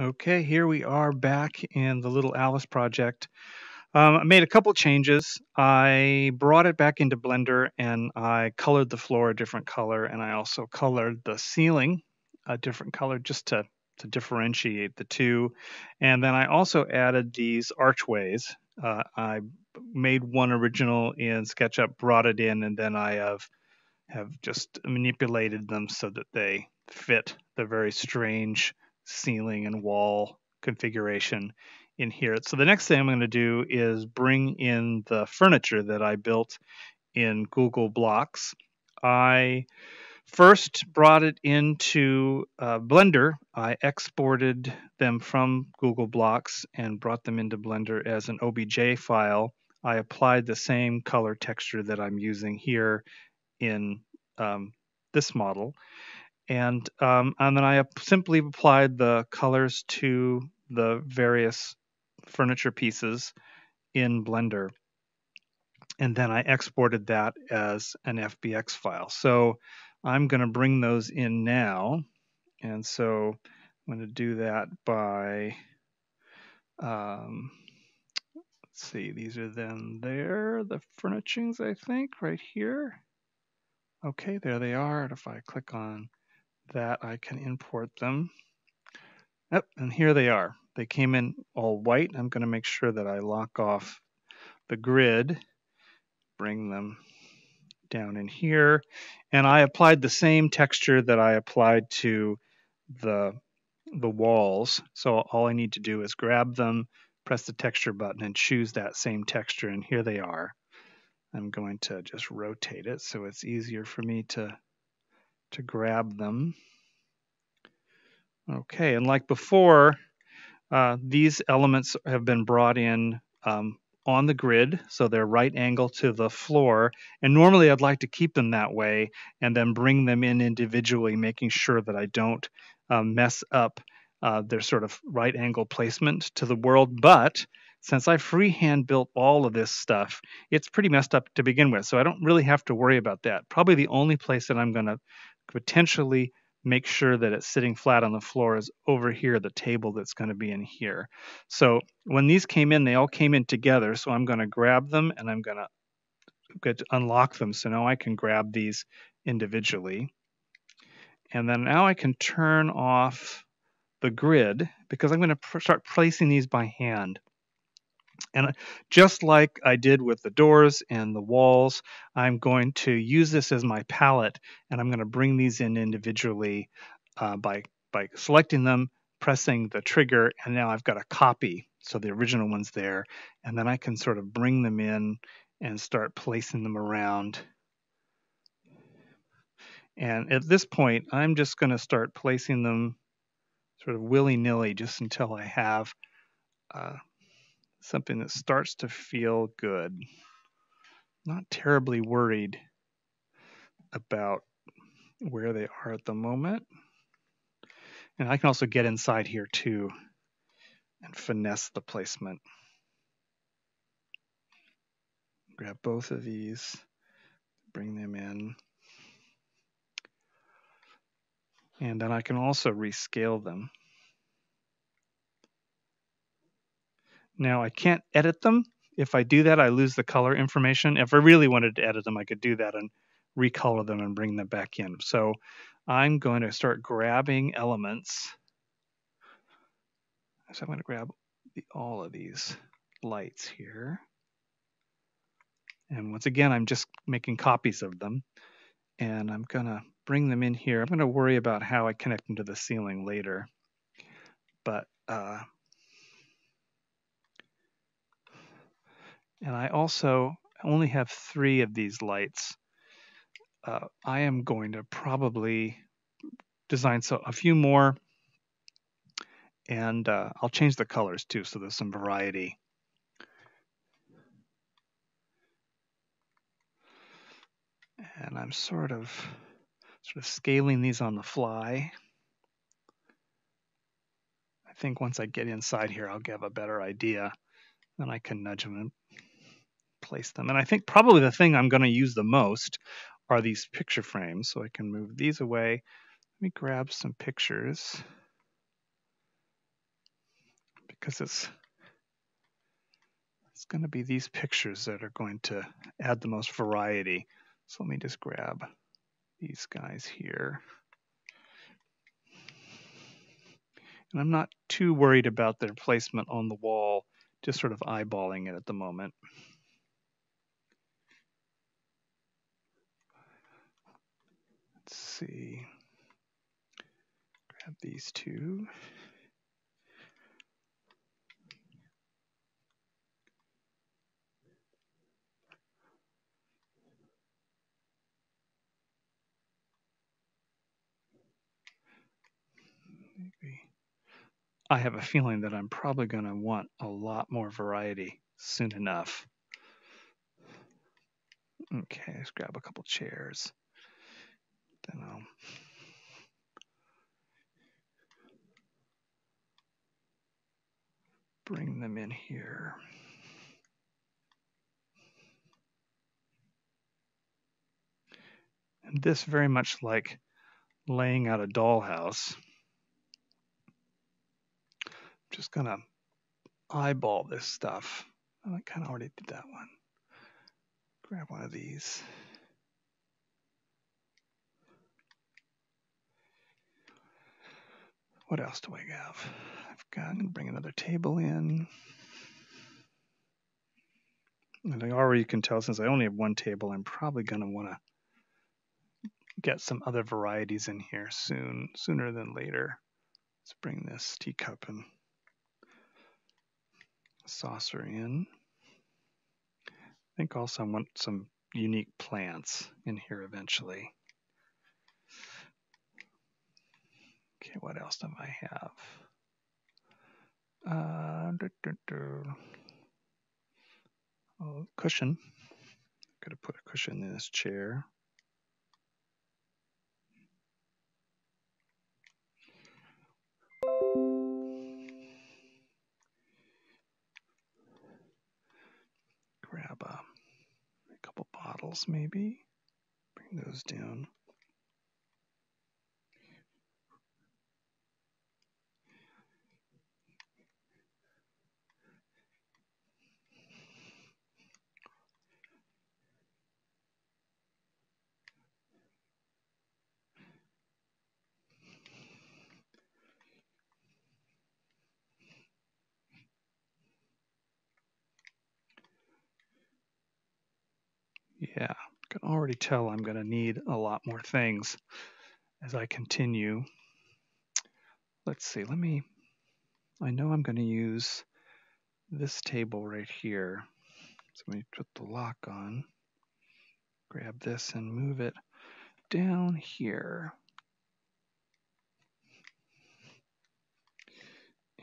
Okay, here we are back in the little Alice project. Um, I made a couple changes. I brought it back into Blender and I colored the floor a different color and I also colored the ceiling a different color just to, to differentiate the two. And then I also added these archways. Uh, I made one original in SketchUp, brought it in, and then I have have just manipulated them so that they fit the very strange ceiling and wall configuration in here. So the next thing I'm going to do is bring in the furniture that I built in Google Blocks. I first brought it into uh, Blender. I exported them from Google Blocks and brought them into Blender as an OBJ file. I applied the same color texture that I'm using here in um, this model. And, um, and then I simply applied the colors to the various furniture pieces in Blender. And then I exported that as an FBX file. So I'm going to bring those in now. And so I'm going to do that by, um, let's see, these are then there, the furnishings, I think, right here. Okay, there they are. If I click on that, I can import them. Yep, and here they are. They came in all white. I'm going to make sure that I lock off the grid, bring them down in here, and I applied the same texture that I applied to the the walls. So all I need to do is grab them, press the texture button, and choose that same texture, and here they are. I'm going to just rotate it so it's easier for me to to grab them. Okay, and like before, uh, these elements have been brought in um, on the grid, so they're right angle to the floor. And normally I'd like to keep them that way and then bring them in individually, making sure that I don't um, mess up uh, their sort of right angle placement to the world. But since I freehand built all of this stuff, it's pretty messed up to begin with. So I don't really have to worry about that. Probably the only place that I'm going to potentially make sure that it's sitting flat on the floor is over here, the table that's going to be in here. So when these came in, they all came in together. So I'm going to grab them and I'm going to get to unlock them. So now I can grab these individually. And then now I can turn off the grid because I'm going to start placing these by hand. And just like I did with the doors and the walls, I'm going to use this as my palette and I'm going to bring these in individually uh, by, by selecting them, pressing the trigger, and now I've got a copy. So the original one's there. And then I can sort of bring them in and start placing them around. And at this point, I'm just going to start placing them sort of willy-nilly just until I have uh, something that starts to feel good. Not terribly worried about where they are at the moment. And I can also get inside here too and finesse the placement. Grab both of these, bring them in. And then I can also rescale them. Now I can't edit them. If I do that, I lose the color information. If I really wanted to edit them, I could do that and recolor them and bring them back in. So I'm going to start grabbing elements. So I'm going to grab the, all of these lights here. And once again, I'm just making copies of them. And I'm going to bring them in here. I'm going to worry about how I connect them to the ceiling later. But uh, And I also only have three of these lights. Uh, I am going to probably design so a few more and uh, I'll change the colors too so there's some variety. And I'm sort of sort of scaling these on the fly. I think once I get inside here I'll get a better idea. Then I can nudge them place them. And I think probably the thing I'm going to use the most are these picture frames. So I can move these away. Let me grab some pictures. because it's it's going to be these pictures that are going to add the most variety. So let me just grab these guys here. And I'm not too worried about their placement on the wall, just sort of eyeballing it at the moment. See. Grab these two. Maybe. I have a feeling that I'm probably going to want a lot more variety soon enough. Okay, let's grab a couple chairs. Then I'll bring them in here. And this very much like laying out a dollhouse I'm just gonna eyeball this stuff. I kind of already did that one. Grab one of these. What else do I have? I've got, I'm gonna bring another table in. And I already can tell since I only have one table, I'm probably gonna wanna get some other varieties in here soon, sooner than later. Let's bring this teacup and saucer in. I think also I want some unique plants in here eventually. Okay, what else do I have? Uh, doo -doo -doo. Oh, cushion. Got to put a cushion in this chair. grab a, a couple bottles maybe, bring those down. Yeah, I can already tell I'm going to need a lot more things as I continue. Let's see, let me, I know I'm going to use this table right here. So let me put the lock on, grab this and move it down here.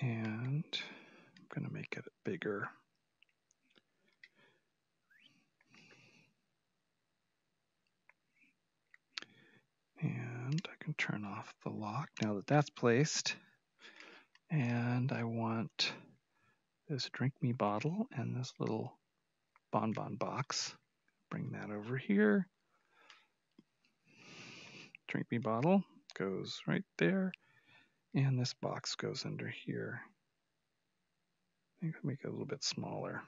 And I'm going to make it bigger. And I can turn off the lock now that that's placed. And I want this drink me bottle and this little bonbon box. Bring that over here. Drink me bottle goes right there. And this box goes under here. I think I'll make it a little bit smaller.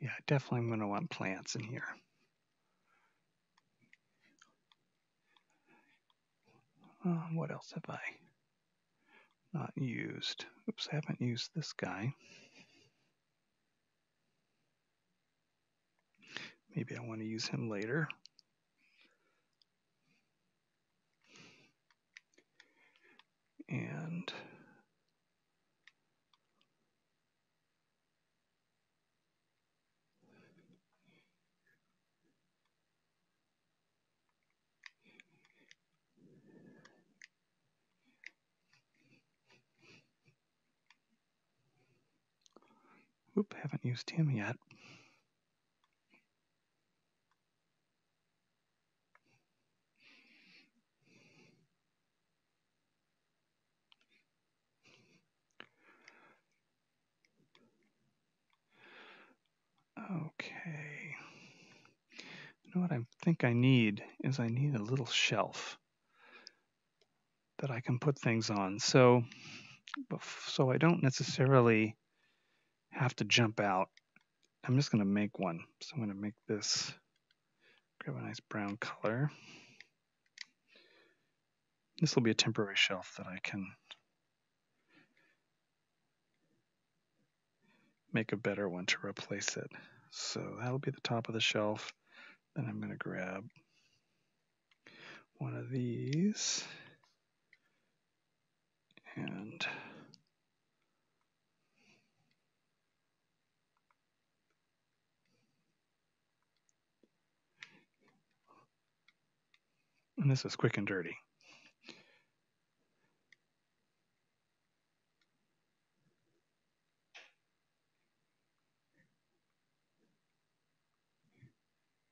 Yeah, definitely I'm going to want plants in here. Uh, what else have I not used? Oops, I haven't used this guy. Maybe I want to use him later. And Whoop, haven't used him yet. Okay. You know what I think I need is I need a little shelf that I can put things on. So, so I don't necessarily have to jump out. I'm just going to make one. So I'm going to make this, grab a nice brown color. This will be a temporary shelf that I can make a better one to replace it. So that'll be the top of the shelf. Then I'm going to grab one of these and and this is quick and dirty.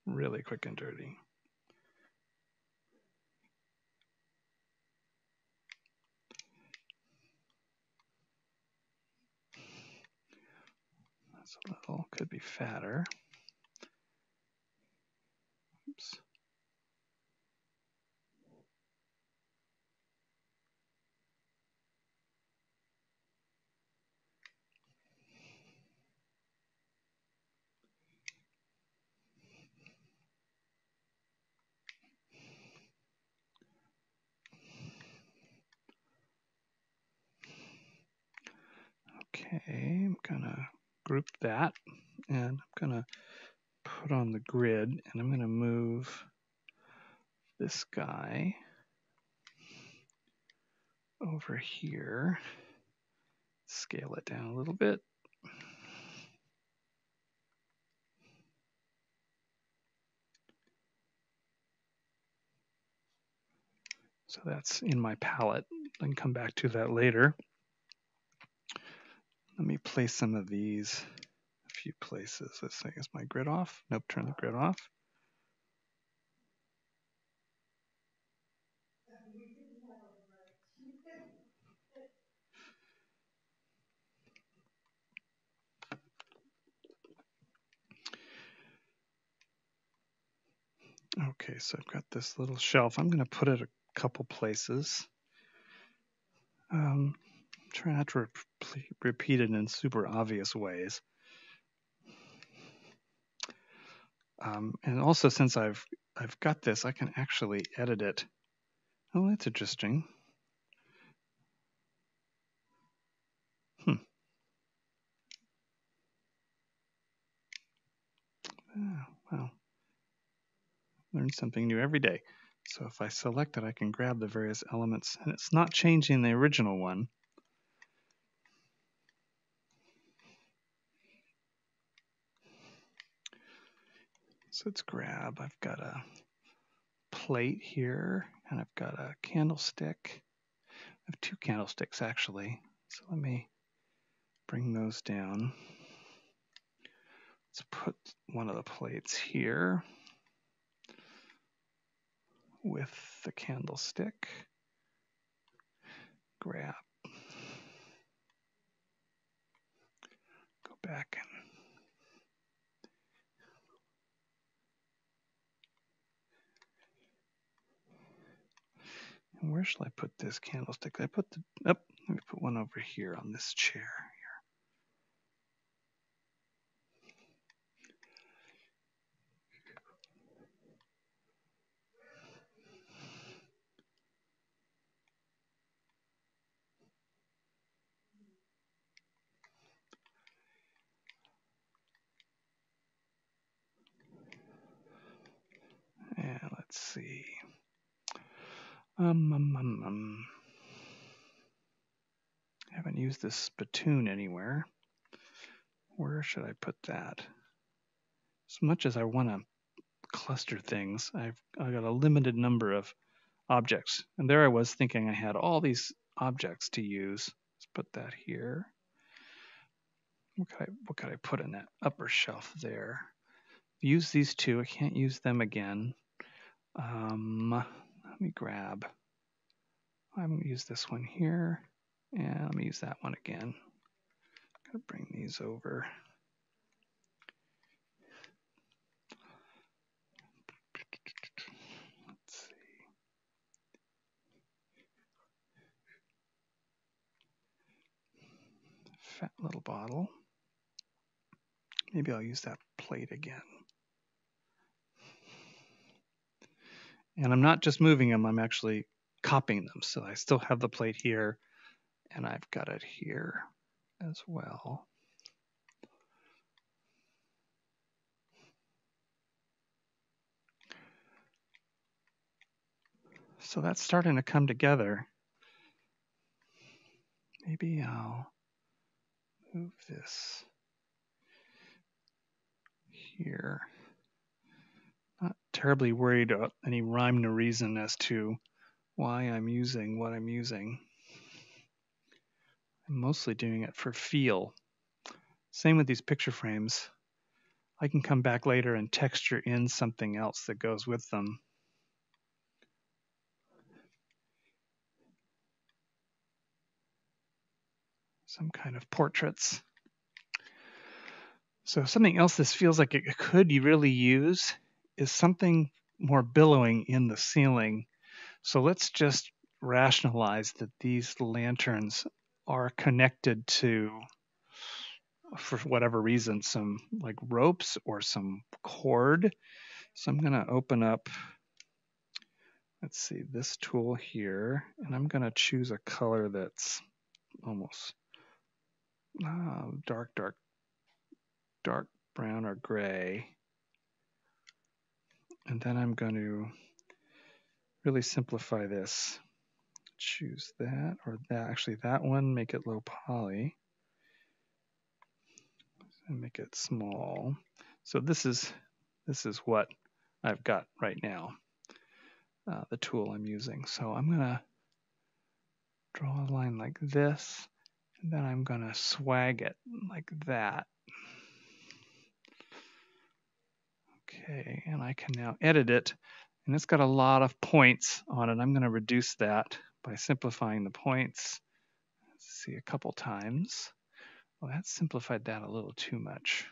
Really quick and dirty. That's a little, could be fatter. Oops. Okay, I'm gonna group that and I'm gonna put on the grid and I'm gonna move this guy over here, scale it down a little bit. So that's in my palette. I can come back to that later. Let me place some of these a few places. Let's say, is my grid off? Nope, turn the grid off. Okay, so I've got this little shelf. I'm going to put it a couple places. Um, try not to re repeat it in super obvious ways. Um, and also, since I've I've got this, I can actually edit it. Oh, that's interesting. Hmm. Oh, well, learn something new every day. So if I select it, I can grab the various elements, and it's not changing the original one. So let's grab, I've got a plate here, and I've got a candlestick. I have two candlesticks actually. So let me bring those down. Let's put one of the plates here with the candlestick. Grab. Go back and where shall I put this candlestick? I put the, up, oh, let me put one over here on this chair here. And let's see. Um, um, um, um. I haven't used this spittoon anywhere. Where should I put that? As much as I want to cluster things, I've, I've got a limited number of objects. And there I was thinking I had all these objects to use. Let's put that here. what could I what could I put in that upper shelf there? Use these two. I can't use them again. Um, let me grab. I'm going to use this one here, and let me use that one again. I'm going to bring these over. Fat little bottle. Maybe I'll use that plate again. And I'm not just moving them, I'm actually copying them. So I still have the plate here and I've got it here as well. So that's starting to come together. Maybe I'll move this here. Not terribly worried about any rhyme or reason as to why I'm using what I'm using. I'm mostly doing it for feel. Same with these picture frames. I can come back later and texture in something else that goes with them. Some kind of portraits. So something else this feels like it could really use is something more billowing in the ceiling. So let's just rationalize that these lanterns are connected to, for whatever reason, some like ropes or some cord. So I'm going to open up, let's see, this tool here, and I'm going to choose a color that's almost uh, dark, dark dark brown or gray. And then I'm going to really simplify this. Choose that or that. Actually, that one, make it low poly. And make it small. So this is this is what I've got right now, uh, the tool I'm using. So I'm going to draw a line like this, and then I'm going to swag it like that. Okay, and I can now edit it. And it's got a lot of points on it. I'm going to reduce that by simplifying the points. Let's see a couple times. Well, that simplified that a little too much.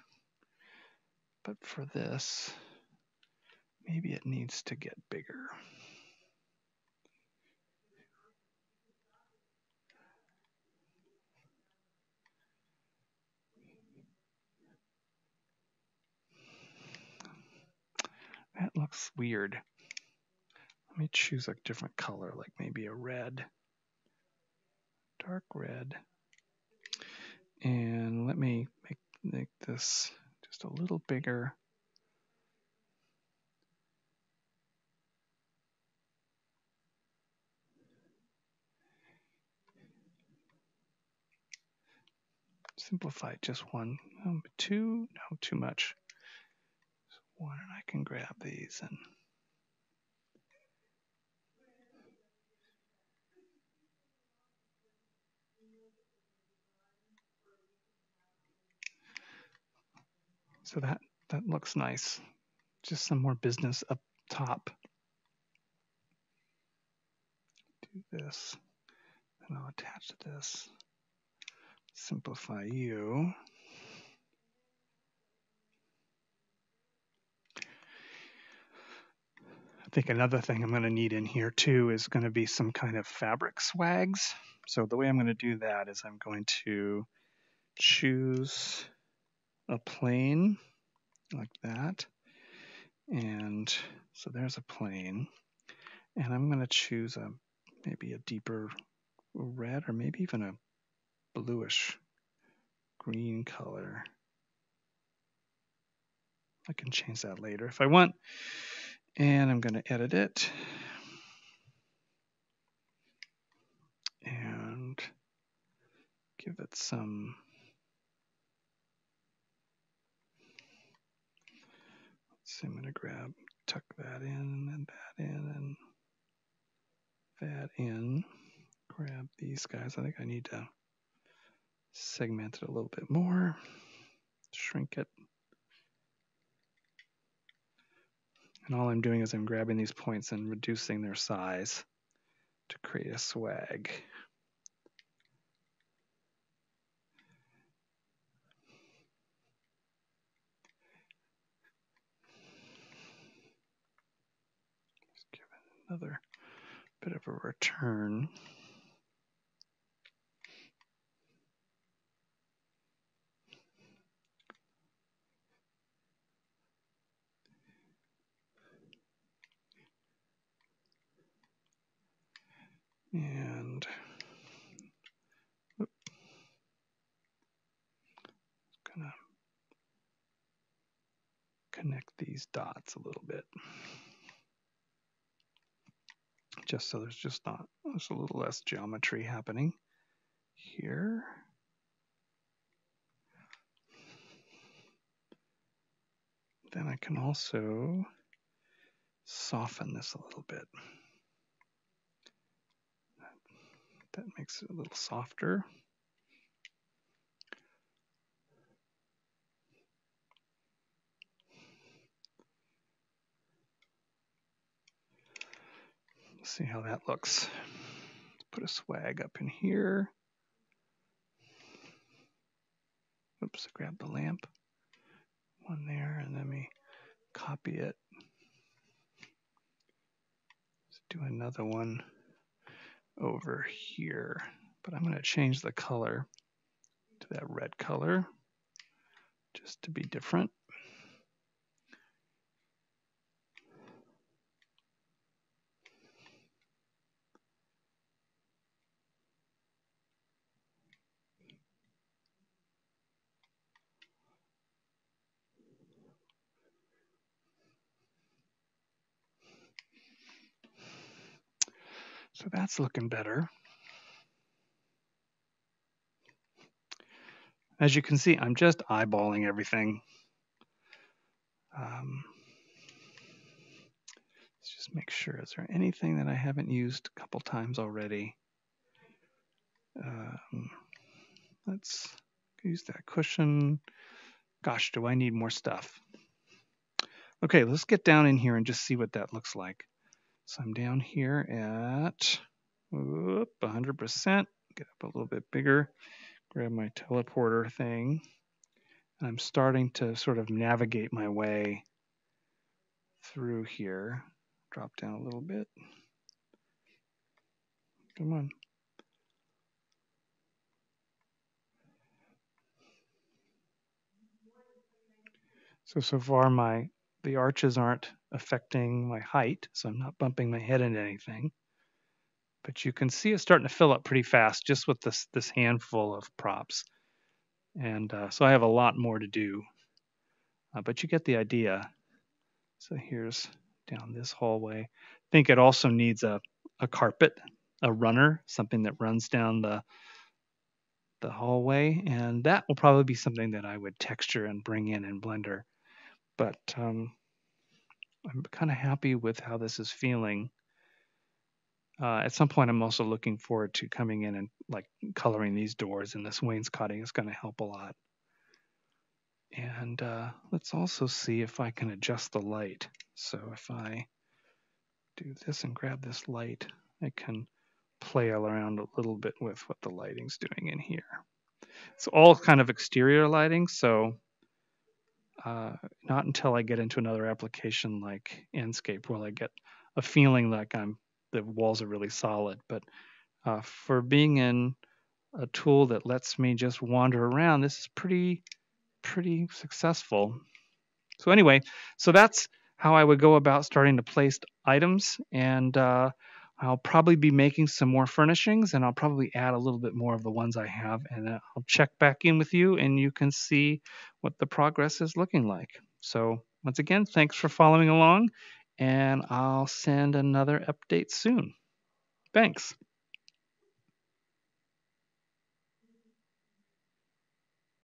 But for this, maybe it needs to get bigger. That looks weird. Let me choose a different color, like maybe a red, dark red. And let me make, make this just a little bigger. Simplify just one, um, two, no, too much can grab these and so that that looks nice. Just some more business up top. Do this and I'll attach this. Simplify you think another thing I'm going to need in here too is going to be some kind of fabric swags. So the way I'm going to do that is I'm going to choose a plane like that. And so there's a plane. And I'm going to choose a maybe a deeper red or maybe even a bluish green color. I can change that later if I want and I'm going to edit it. And give it some see I'm going to grab tuck that in and that in and that in. Grab these guys. I think I need to segment it a little bit more, shrink it. And all I'm doing is I'm grabbing these points and reducing their size to create a swag. Let's give it another bit of a return. And gonna connect these dots a little bit. Just so there's just not there's a little less geometry happening here. Then I can also soften this a little bit. That makes it a little softer. Let's see how that looks. Put a swag up in here. Oops, grab the lamp. One there, and let me copy it. Let's do another one over here, but I'm going to change the color to that red color just to be different. So that's looking better. As you can see, I'm just eyeballing everything. Um, let's just make sure. Is there anything that I haven't used a couple times already? Um, let's use that cushion. Gosh, do I need more stuff? Okay, let's get down in here and just see what that looks like. So I'm down here at whoop, 100%. Get up a little bit bigger. Grab my teleporter thing. And I'm starting to sort of navigate my way through here. Drop down a little bit. Come on. So, so far my the arches aren't affecting my height, so I'm not bumping my head into anything. But you can see it's starting to fill up pretty fast just with this, this handful of props. And uh, so I have a lot more to do, uh, but you get the idea. So here's down this hallway. I think it also needs a, a carpet, a runner, something that runs down the the hallway, and that will probably be something that I would texture and bring in in Blender. But um, I'm kind of happy with how this is feeling. Uh, at some point, I'm also looking forward to coming in and like coloring these doors, and this wainscoting is going to help a lot. And uh, let's also see if I can adjust the light. So if I do this and grab this light, I can play around a little bit with what the lighting's doing in here. It's all kind of exterior lighting, so uh, not until I get into another application like Enscape will I get a feeling like I'm the walls are really solid. But uh, for being in a tool that lets me just wander around, this is pretty pretty successful. So anyway, so that's how I would go about starting to place items and uh, I'll probably be making some more furnishings and I'll probably add a little bit more of the ones I have and uh, I'll check back in with you and you can see what the progress is looking like. So once again, thanks for following along and I'll send another update soon. Thanks.